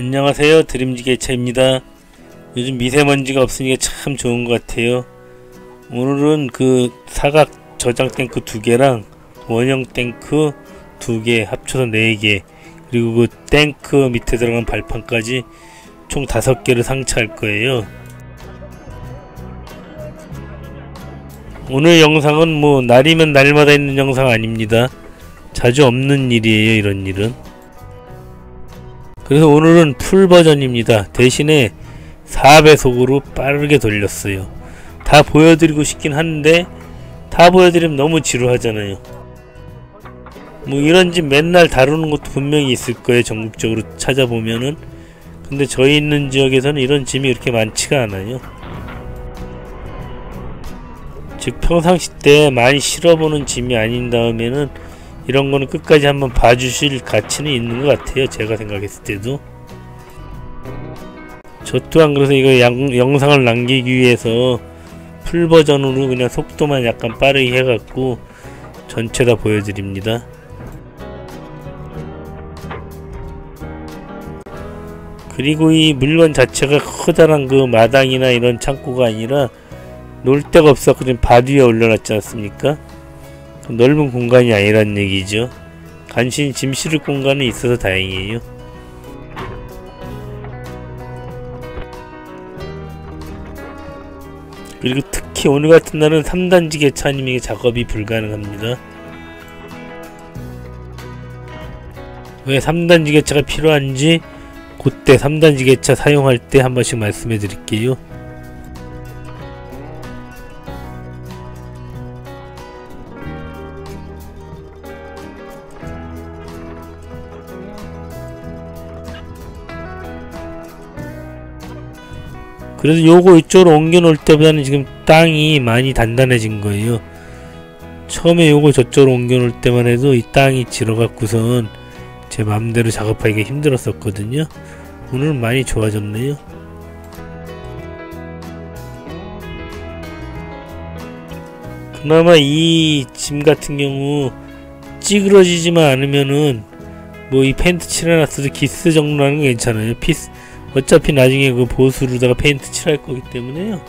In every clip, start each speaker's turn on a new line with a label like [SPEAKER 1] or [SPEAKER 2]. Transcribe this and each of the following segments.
[SPEAKER 1] 안녕하세요. 드림지게차입니다. 요즘 미세먼지가 없으니까 참 좋은 것 같아요. 오늘은 그 사각 저장 탱크 두 개랑 원형 탱크 두 개 합쳐서 네 개 그리고 그 탱크 밑에 들어간 발판까지 총 다섯 개를 상차할 거예요. 오늘 영상은 뭐 날이면 날마다 있는 영상 아닙니다. 자주 없는 일이에요 이런 일은 그래서 오늘은 풀 버전입니다. 대신에 4배속으로 빠르게 돌렸어요. 다 보여드리고 싶긴 한데 다 보여드리면 너무 지루하잖아요. 뭐 이런 집 맨날 다루는 것도 분명히 있을 거예요. 전국적으로 찾아보면은 근데 저희 있는 지역에서는 이런 짐이 이렇게 많지가 않아요. 즉 평상시 때 많이 실어보는 짐이 아닌 다음에는 이런 거는 끝까지 한번 봐주실 가치는 있는 것 같아요. 제가 생각했을 때도. 저 또한 그래서 이거 양, 영상을 남기기 위해서 풀 버전으로 그냥 속도만 약간 빠르게 해갖고 전체 다 보여드립니다. 그리고 이 물건 자체가 커다란 그 마당이나 이런 창고가 아니라 놀 데가 없어서 지금 밭 위에 올려놨지 않습니까? 넓은 공간이 아니란 얘기죠. 간신히 짐 실을 공간이 있어서 다행이에요. 그리고 특히 오늘 같은 날은 3단지 개차 아니면 작업이 불가능합니다. 왜 3단지 개차가 필요한지 그때 3단지 개차 사용할 때 한 번씩 말씀해 드릴게요. 그래서 요거 이쪽으로 옮겨 놓을 때보다는 지금 땅이 많이 단단해진 거예요. 처음에 요거 저쪽으로 옮겨 놓을 때만 해도 이 땅이 질어 갖고선 제 마음대로 작업하기가 힘들었었거든요. 오늘은 많이 좋아졌네요. 그나마 이 짐 같은 경우 찌그러지지만 않으면은 뭐 이 페인트 칠해놨어도 기스 정도라는 게 괜찮아요. 피스 어차피 나중에 그 보수로다가 페인트 칠할 거기 때문에요.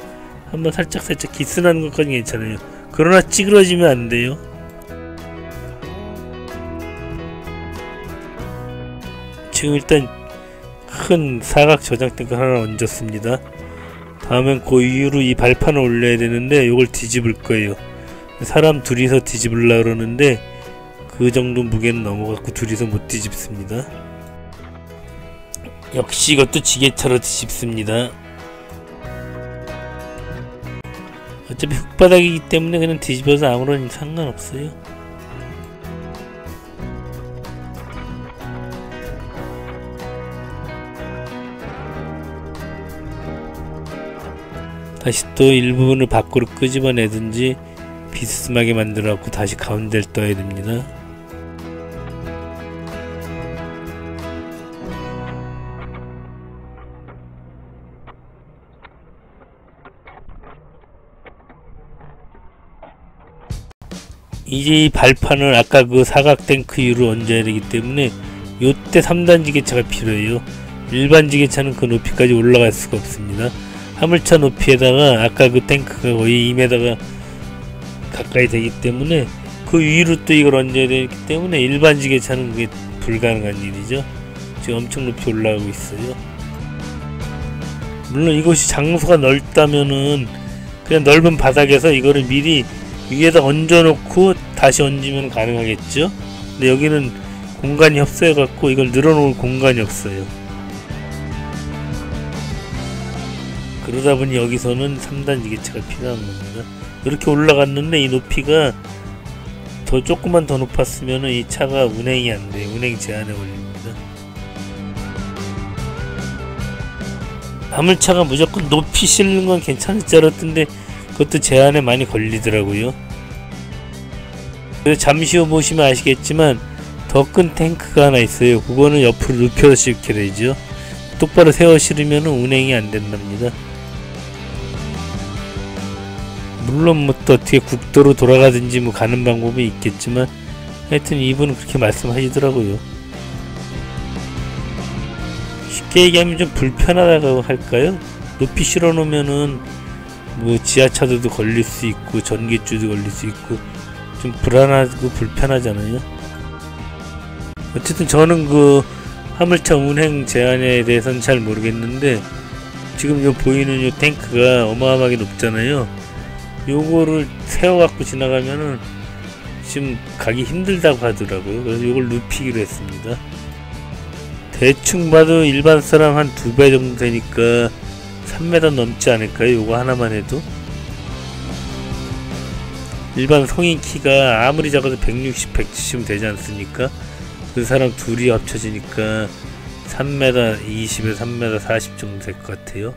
[SPEAKER 1] 한번 살짝 살짝 기스나는 것까지 괜찮아요. 그러나 찌그러지면 안 돼요. 지금 일단 큰 사각 저장 탱크 하나 얹었습니다. 다음엔 그 이후로 이 발판을 올려야 되는데 이걸 뒤집을 거예요. 사람 둘이서 뒤집으려 그러는데 그 정도 무게는 넘어갖고 둘이서 못 뒤집습니다. 역시 이것도 지게차로 뒤집습니다. 어차피 흙바닥이기 때문에 그냥 뒤집어서 아무런 상관없어요. 다시 또 일부분을 밖으로 끄집어내든지 비스듬하게 만들어 갖고 다시 가운데를 떠야 됩니다. 이제 이 발판을 아까 그 사각 탱크 위로 얹어야 되기 때문에 요때 3단지 개차가 필요해요. 일반 지게차는 그 높이까지 올라갈 수가 없습니다. 화물차 높이에다가 아까 그 탱크가 거의 2m가 가까이 되기 때문에 그 위로 또 이걸 얹어야 되기 때문에 일반 지게차는 그게 불가능한 일이죠. 지금 엄청 높이 올라가고 있어요. 물론 이것이 장소가 넓다면은 그냥 넓은 바닥에서 이거를 미리 위에다 얹어놓고 다시 얹으면 가능하겠죠? 근데 여기는 공간이 없어요 갖고 이걸 늘어놓을 공간이 없어요. 그러다 보니 여기서는 3단 지게차가 필요한 겁니다. 이렇게 올라갔는데 이 높이가 더 조금만 더 높았으면 이 차가 운행이 안 돼요. 운행 제한에 걸립니다. 화물차가 무조건 높이 실는 건 괜찮을 줄 알았던데 그것도 제한에 많이 걸리더라고요. 잠시 후 보시면 아시겠지만 더 큰 탱크가 하나 있어요. 그거는 옆으로 눕혀서 싣게 되죠. 똑바로 세워 실으면 운행이 안 된답니다. 물론 뭐 또 어떻게 국도로 돌아가든지 뭐 가는 방법이 있겠지만 하여튼 이분은 그렇게 말씀하시더라고요. 쉽게 얘기하면 좀 불편하다고 할까요? 높이 실어 놓으면은 뭐 지하차도도 걸릴 수 있고 전기줄도 걸릴 수 있고 좀 불안하고 불편하잖아요. 어쨌든 저는 그 화물차 운행 제한에 대해서는 잘 모르겠는데 지금 요 보이는 요 탱크가 어마어마하게 높잖아요. 요거를 세워갖고 지나가면은 지금 가기 힘들다고 하더라고요. 그래서 요걸 눕히기로 했습니다. 대충 봐도 일반 사람 한 두 배 정도 되니까 3m 넘지 않을까요? 요거 하나만 해도 일반 성인 키가 아무리 작아도 160, 170 되지 않습니까? 그 사람 둘이 합쳐지니까 3m 20에서 3m 40 정도 될 것 같아요.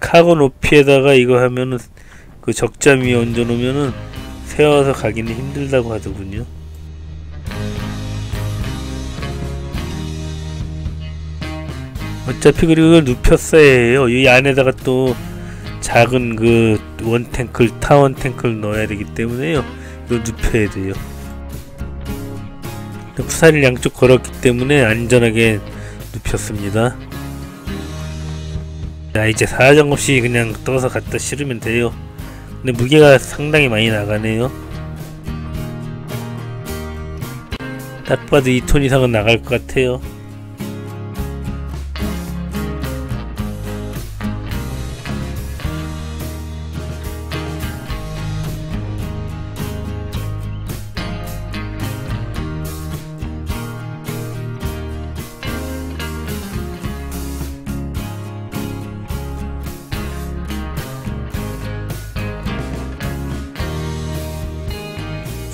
[SPEAKER 1] 카고 높이에다가 이거 하면은 그 적잠 위에 얹어 놓으면은 세워서 가기는 힘들다고 하더군요. 어차피 그리고 눕혔어야 해요. 이 안에다가 또 작은 그 원탱크를 타원 탱크를 넣어야 되기 때문에요. 이걸 눕혀야 돼요. 푸사를 양쪽 걸었기 때문에 안전하게 눕혔습니다. 자 이제 사정 없이 그냥 떠서 갖다 실으면 돼요. 근데 무게가 상당히 많이 나가네요. 딱 봐도 2톤 이상은 나갈 것 같아요.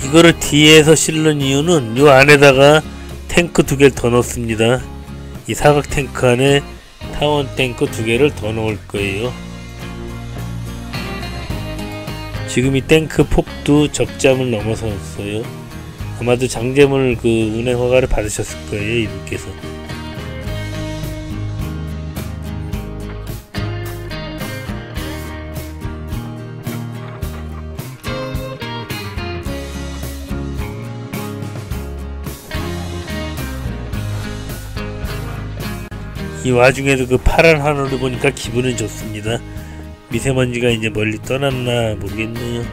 [SPEAKER 1] 이거를 뒤에서 실는 이유는 이 안에다가 탱크 두 개를 더 넣습니다. 이 사각 탱크 안에 타원 탱크 두 개를 더 넣을 거예요. 지금 이 탱크 폭도 적잠을 넘어섰어요. 아마도 장제물 그 운행 허가를 받으셨을 거예요, 이분께서. 이 와중에도 그 파란 하늘을 보니까 기분은 좋습니다. 미세먼지가 이제 멀리 떠났나 모르겠네요.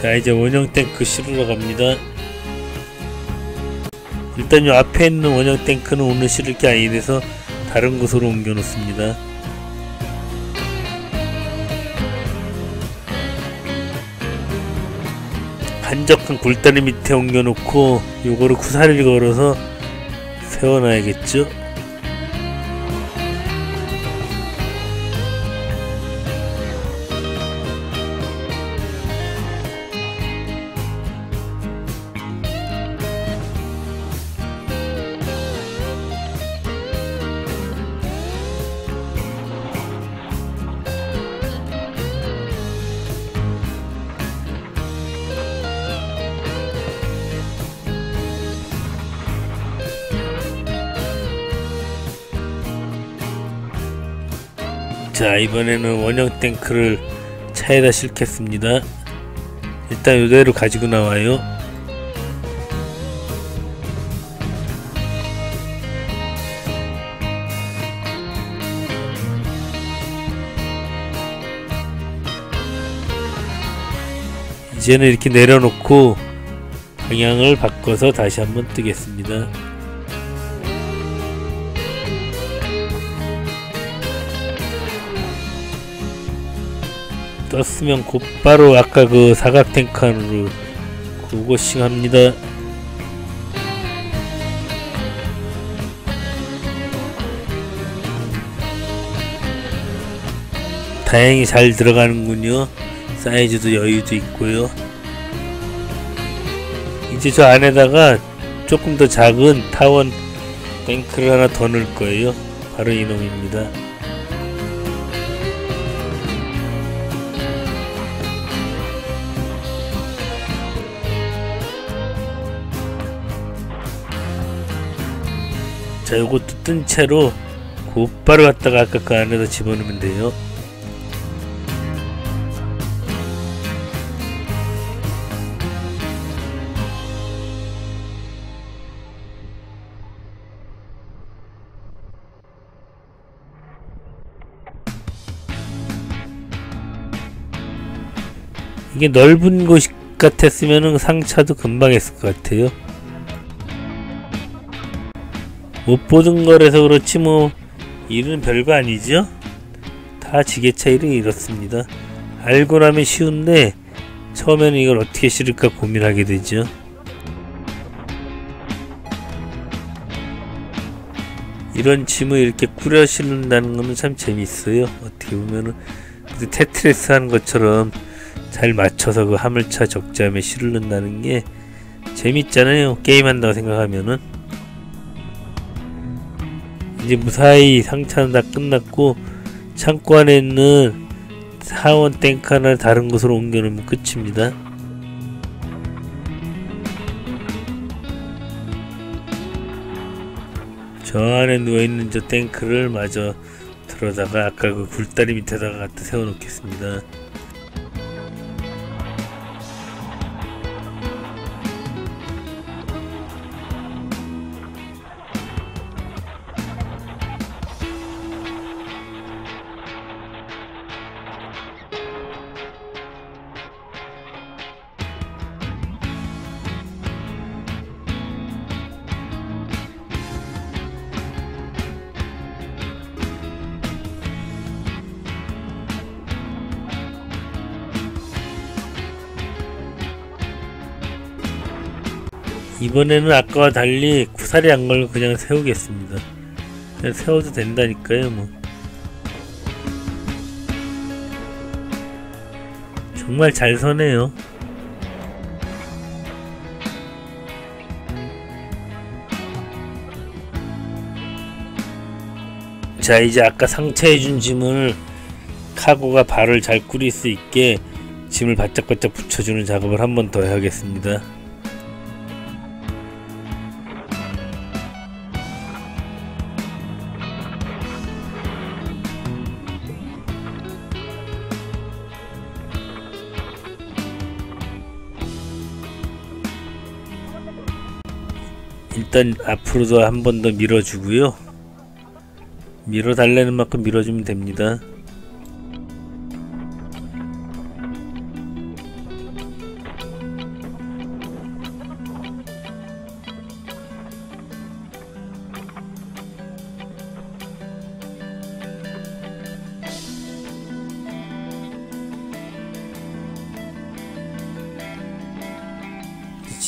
[SPEAKER 1] 자 이제 원형 탱크 실으러 갑니다. 일단 요 앞에 있는 원형 탱크는 오늘 실을 게 아니라서 다른 곳으로 옮겨 놓습니다. 한적한 굴다리 밑에 옮겨놓고 요거를 구사리를 걸어서 세워놔야겠죠 자 이번에는 원형 탱크를 차에다 싣겠습니다. 일단 이대로 가지고 나와요. 이제는 이렇게 내려놓고 방향을 바꿔서 다시 한번 뜨겠습니다 떴으면 곧바로 아까 그 사각 탱크 안으로 고고싱 합니다. 다행히 잘 들어가는군요. 사이즈도 여유도 있고요. 이제 저 안에다가 조금 더 작은 타원 탱크를 하나 더 넣을 거예요. 바로 이놈입니다. 자 요것도 뜬 채로 곧바로 갖다가 아까 그 안에다 집어넣으면 돼요. 이게 넓은 곳 같았으면 상차도 금방 했을 것 같아요. 못 보던 거라서 그렇지 뭐 일은 별거 아니죠? 다 지게차 일은 이렇습니다. 알고 나면 쉬운데 처음에는 이걸 어떻게 실을까 고민하게 되죠. 이런 짐을 이렇게 꾸려 실는다는 거는 참 재밌어요. 어떻게 보면은 테트리스 하는 것처럼 잘 맞춰서 그 화물차 적재함에 실는다는 게 재밌잖아요. 게임한다고 생각하면은 이제 무사히 상차는 다 끝났고 창고 안에 있는 사원 탱크 하나 다른 곳으로 옮겨놓으면 끝입니다. 저 안에 누워있는 저 탱크를 마저 들어다가 아까 그 굴다리 밑에다가 갖다 세워놓겠습니다. 이번에는 아까와 달리 구사리 안 걸고 그냥 세우겠습니다. 그냥 세워도 된다니까요, 뭐. 정말 잘 서네요. 자, 이제 아까 상차해준 짐을 카고가 발을 잘 꾸릴 수 있게 짐을 바짝바짝 붙여주는 작업을 한 번 더 해야겠습니다. 일단 앞으로도 한 번 더 밀어주고요. 밀어 달라는 만큼 밀어주면 됩니다.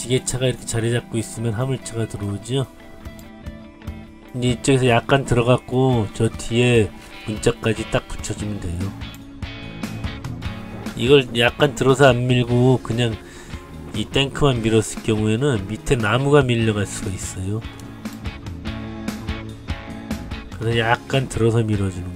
[SPEAKER 1] 지게차가 이렇게 자리 잡고 있으면 화물차가 들어오죠. 이제 이쪽에서 약간 들어갔고 저 뒤에 문짝까지 딱 붙여주면 돼요. 이걸 약간 들어서 안 밀고 그냥 이 탱크만 밀었을 경우에는 밑에 나무가 밀려갈 수가 있어요. 그래서 약간 들어서 밀어주는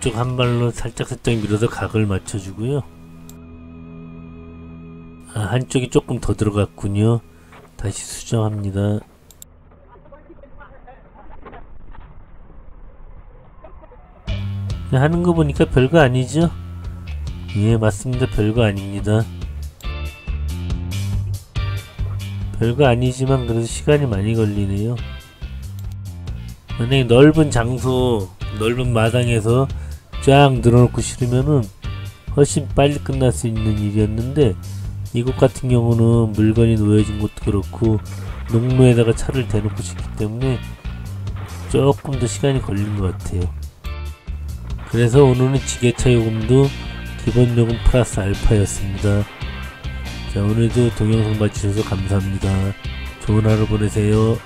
[SPEAKER 1] 양쪽 한 발로 살짝 살짝 밀어서 각을 맞춰주고요. 아, 한쪽이 조금 더 들어갔군요. 다시 수정합니다. 하는 거 보니까 별거 아니죠? 예, 맞습니다. 별거 아닙니다. 별거 아니지만 그래도 시간이 많이 걸리네요. 만약에 넓은 장소 넓은 마당에서 쫙 늘어놓고 실으면은 훨씬 빨리 끝날 수 있는 일이었는데 이곳 같은 경우는 물건이 놓여진 것도 그렇고 농로에다가 차를 대놓고 싣기 때문에 조금 더 시간이 걸린 것 같아요. 그래서 오늘은 지게차 요금도 기본 요금 플러스 알파였습니다. 자 오늘도 동영상 봐주셔서 감사합니다. 좋은 하루 보내세요.